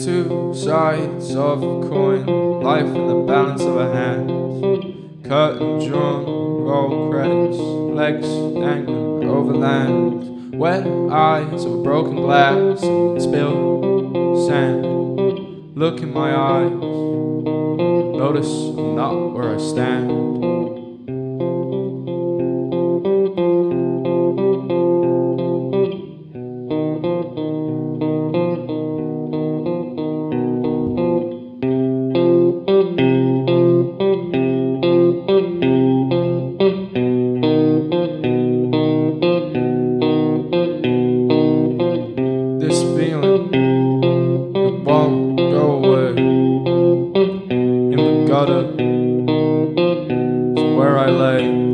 sides of a coin, life in the balance of a hand. Curtain drawn, roll credits, legs dangling over land. Wet eyes of broken glass, spilled sand. Look in my eyes, notice I'm not where I stand. This gutter, is where I lay.